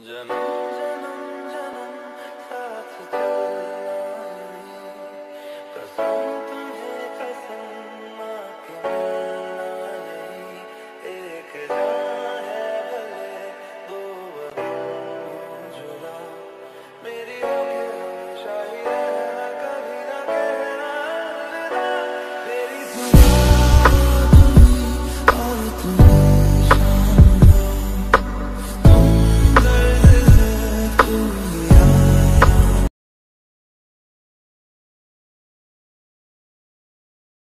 Canım